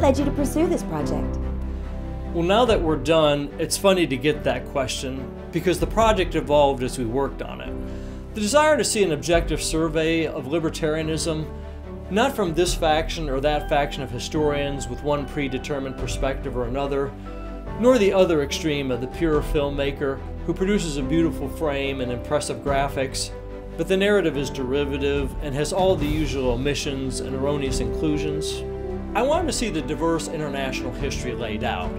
led you to pursue this project? Well, now that we're done, it's funny to get that question because the project evolved as we worked on it. The desire to see an objective survey of libertarianism, not from this faction or that faction of historians with one predetermined perspective or another, nor the other extreme of the pure filmmaker who produces a beautiful frame and impressive graphics, but the narrative is derivative and has all the usual omissions and erroneous inclusions. I wanted to see the diverse international history laid out,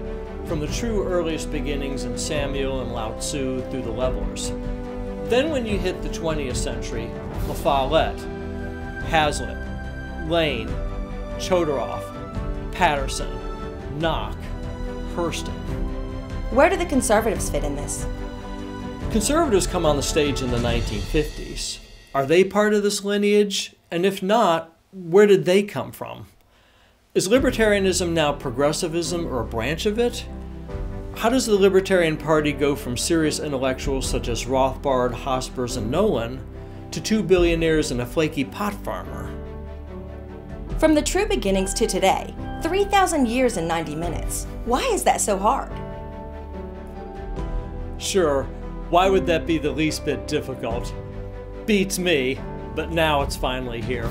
from the true earliest beginnings in Samuel and Lao Tzu through the levelers. Then when you hit the 20th century, La Follette, Hazlitt, Lane, Chodorov, Paterson, Nock, Hurston. Where do the conservatives fit in this? Conservatives come on the stage in the 1950s. Are they part of this lineage? And if not, where did they come from? Is libertarianism now progressivism or a branch of it? How does the Libertarian Party go from serious intellectuals such as Rothbard, Hospers, and Nolan to two billionaires and a flaky pot farmer? From the true beginnings to today, 3,000 years in 90 minutes. Why is that so hard? Sure, why would that be the least bit difficult? Beats me, but now it's finally here.